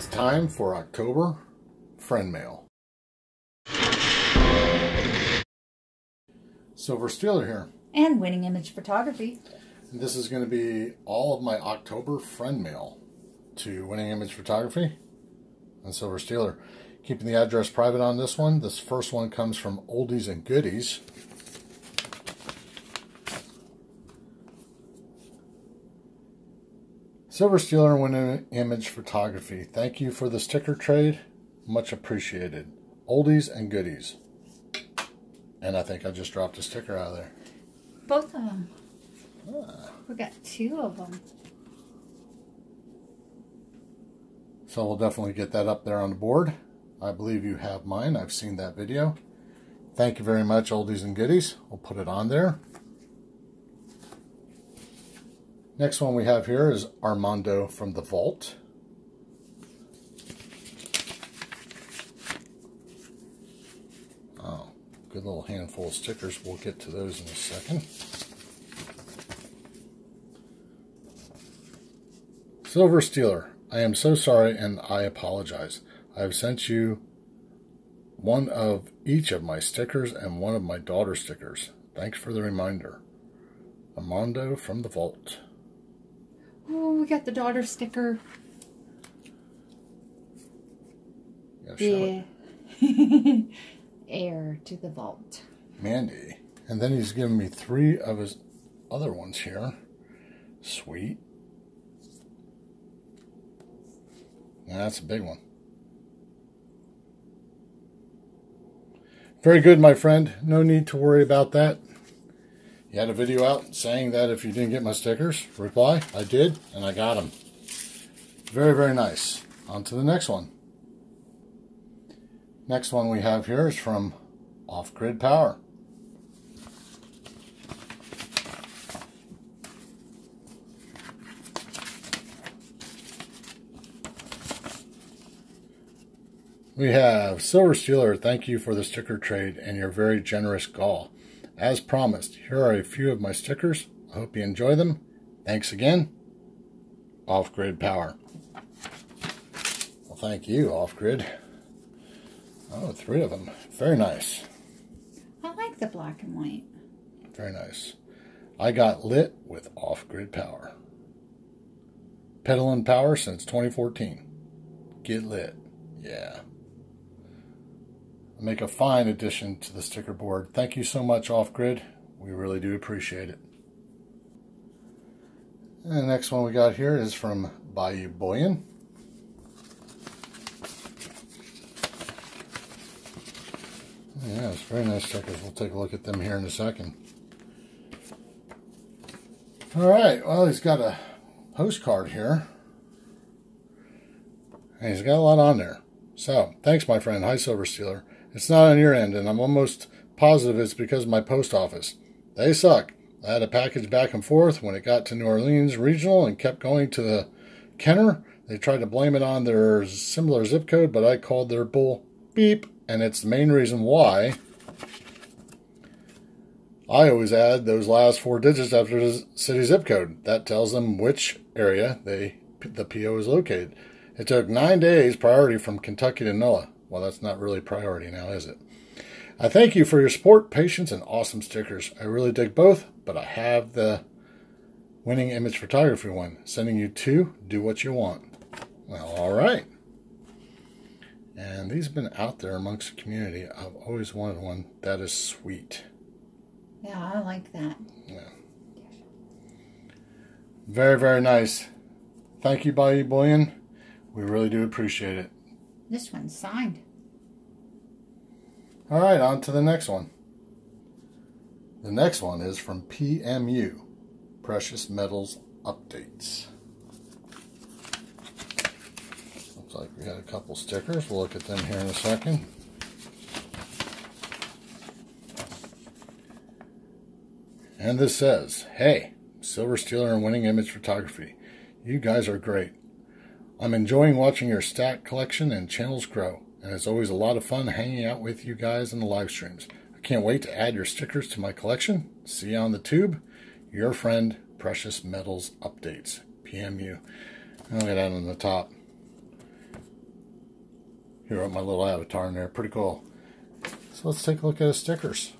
It's time for October friend mail. Silver Steeler here. And Winning Image Photography. This is going to be all of my October friend mail to Winning Image Photography and Silver Steeler. Keeping the address private on this one. This first one comes from Oldies and Goodies. Silver Steeler Winning Image Photography. Thank you for the sticker trade. Much appreciated. Oldies and Goodies. And I think I just dropped a sticker out of there. Both of them. Ah. We got two of them. So we'll definitely get that up there on the board. I believe you have mine. I've seen that video. Thank you very much, oldies and goodies. We'll put it on there. Next one we have here is Armando from the Vault. Oh, good little handful of stickers. We'll get to those in a second. Silver Steeler, I am so sorry and I apologize. I have sent you one of each of my stickers and one of my daughter stickers. Thanks for the reminder. Armando from the Vault. Oh, we got the daughter sticker. Yeah. Heir to the vault. Mandy. And then he's given me three of his other ones here. Sweet. That's a big one. Very good, my friend. No need to worry about that. You had a video out saying that if you didn't get my stickers, reply. I did, and I got them. Very, very nice. On to the next one. Next one we have here is from Off Grid Power. We have Silver Steeler, thank you for the sticker trade and your very generous gall. As promised, here are a few of my stickers. I hope you enjoy them. Thanks again. Off Grid Power. Well, thank you, Off Grid. Oh, three of them. Very nice. I like the black and white. Very nice. I got lit with Off Grid Power. Pedaling power since 2014. Get lit. Yeah make a fine addition to the sticker board. Thank you so much, Off Grid. We really do appreciate it. And the next one we got here is from Bayou Bullion. Yeah, it's very nice stickers. We'll take a look at them here in a second. All right, well, he's got a postcard here. And he's got a lot on there. So, thanks, my friend. Hi, Silver Steeler. It's not on your end, and I'm almost positive it's because of my post office. They suck. I had a package back and forth when it got to New Orleans Regional and kept going to the Kenner. They tried to blame it on their similar zip code, but I called their bull beep, and it's the main reason why I always add those last four digits after the city zip code. That tells them which area they the PO is located. It took nine days priority from Kentucky to NOLA. Well, that's not really priority now, is it? I thank you for your support, patience, and awesome stickers. I really dig both, but I have the winning image photography one. Sending you two, do what you want. Well, all right. And these have been out there amongst the community. I've always wanted one. That is sweet. Yeah, I like that. Yeah. Very, very nice. Thank you, Bayou Bullion. We really do appreciate it. This one's signed. All right, on to the next one. The next one is from PMU, Precious Metals Updates. Looks like we got a couple stickers. We'll look at them here in a second. And this says, Hey, Silver Steeler and Winning Image Photography. You guys are great. I'm enjoying watching your stack collection and channels grow, and it's always a lot of fun hanging out with you guys in the live streams. I can't wait to add your stickers to my collection. See you on the tube. Your friend, Precious Metals Updates, PMU. I'll get that on the top. here with my little avatar in there. Pretty cool. So let's take a look at his stickers.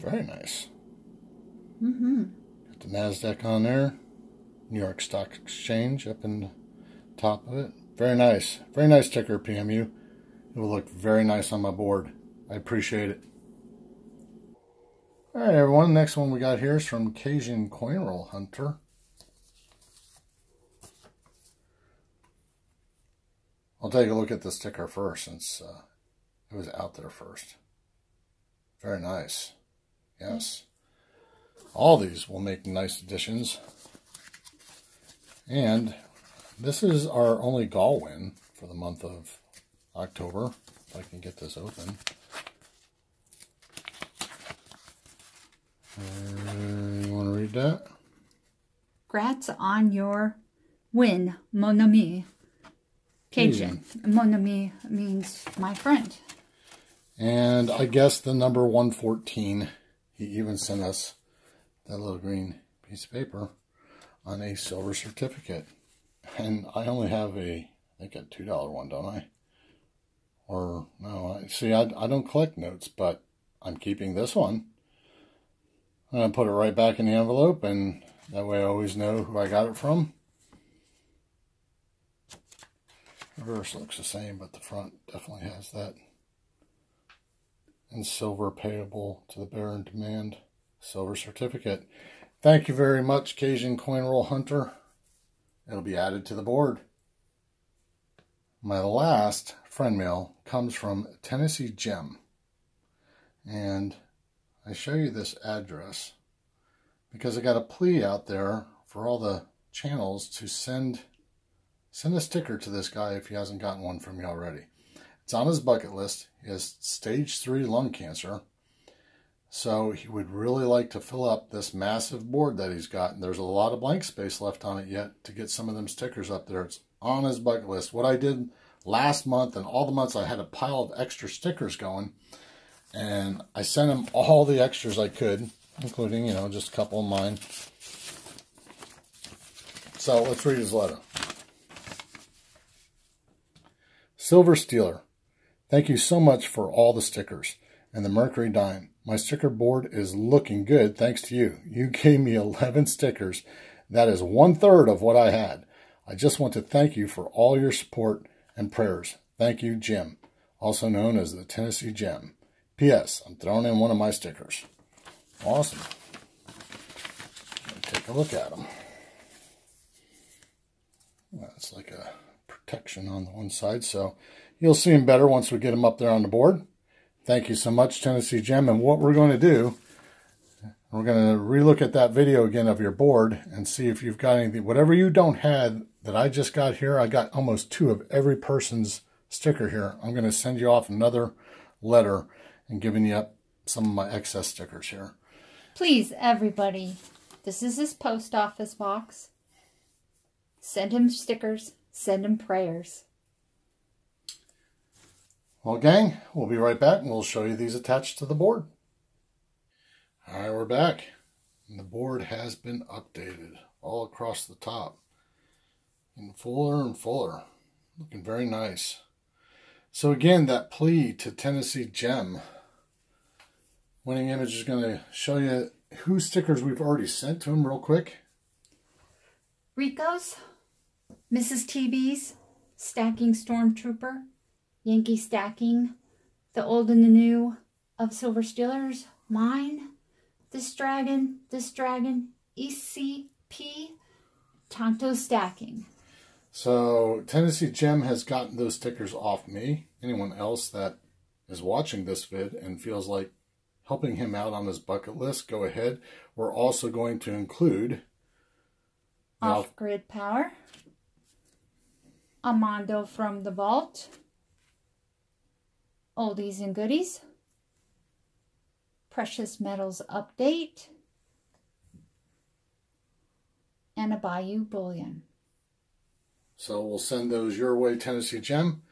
Very nice. Mm-hmm. The NASDAQ on there. New York Stock Exchange up in the top of it. Very nice. Very nice ticker, PMU. It will look very nice on my board. I appreciate it. All right, everyone. Next one we got here is from Cajun Coin Roll Hunter. I'll take a look at the sticker first since uh, it was out there first. Very nice. Yes. All these will make nice additions. And this is our only gall win for the month of October. If I can get this open. Uh, you want to read that? Grats on your win, mon ami. Cajun. Mon ami means my friend. And I guess the number 114, he even sent us that little green piece of paper on a silver certificate. And I only have a, I think a $2 one, don't I? Or, no, I see, I, I don't collect notes, but I'm keeping this one. I'm going to put it right back in the envelope, and that way I always know who I got it from. Reverse looks the same, but the front definitely has that. And silver payable to the bearer in demand. Silver certificate. Thank you very much, Cajun Coin Roll Hunter. It'll be added to the board. My last friend mail comes from Tennessee Gem. And I show you this address because I got a plea out there for all the channels to send send a sticker to this guy if he hasn't gotten one from me already. It's on his bucket list. He has stage 3 lung cancer. So he would really like to fill up this massive board that he's got. And there's a lot of blank space left on it yet to get some of them stickers up there. It's on his bucket list. What I did last month and all the months I had a pile of extra stickers going. And I sent him all the extras I could, including, you know, just a couple of mine. So let's read his letter. Silver Steeler, thank you so much for all the stickers and the Mercury Dime. My sticker board is looking good thanks to you. You gave me 11 stickers. That is one third of what I had. I just want to thank you for all your support and prayers. Thank you, Jim, also known as the Tennessee Gem. P.S. I'm throwing in one of my stickers. Awesome. take a look at them. That's like a protection on the one side, so you'll see them better once we get them up there on the board. Thank you so much, Tennessee Gem. And what we're going to do, we're going to relook at that video again of your board and see if you've got anything. Whatever you don't have that I just got here, I got almost two of every person's sticker here. I'm going to send you off another letter and giving you up some of my excess stickers here. Please, everybody, this is his post office box. Send him stickers. Send him prayers. Well, gang, we'll be right back and we'll show you these attached to the board. All right, we're back. And the board has been updated all across the top. And fuller and fuller. Looking very nice. So again, that plea to Tennessee Gem. Winning Image is going to show you whose stickers we've already sent to him real quick. Rico's, Mrs. TB's, Stacking Stormtrooper, Yankee Stacking, the old and the new of Silver Steelers, mine, this dragon, this dragon, ECP, Tonto Stacking. So Tennessee Gem has gotten those stickers off me. Anyone else that is watching this vid and feels like helping him out on his bucket list, go ahead. We're also going to include off-grid power, Armando from the vault, oldies and goodies, precious metals update, and a Bayou bullion. So we'll send those your way, Tennessee Gem.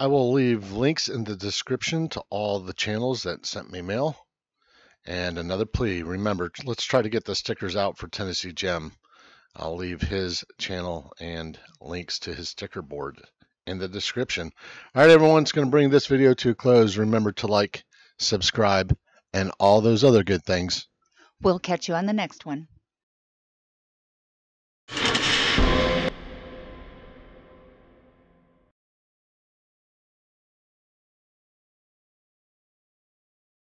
I will leave links in the description to all the channels that sent me mail. And another plea, remember, let's try to get the stickers out for Tennessee Gem. I'll leave his channel and links to his sticker board in the description. All right, everyone's going to bring this video to a close. Remember to like, subscribe, and all those other good things. We'll catch you on the next one.